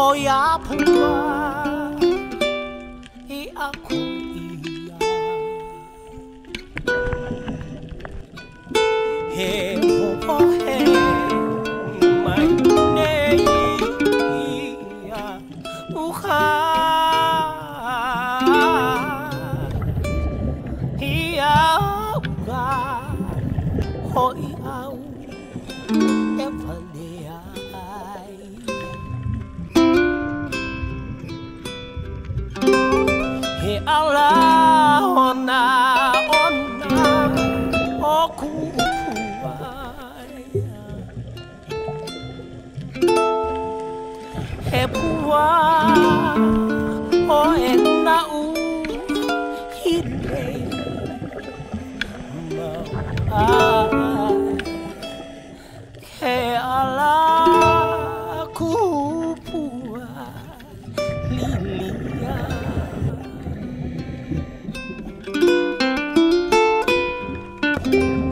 Oh, yeah, Nunga Hoi au Evalea He ala ona ona Oku He puai É e alla cupua lilia. thank